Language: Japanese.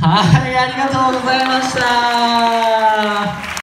はい、ありがとうございました。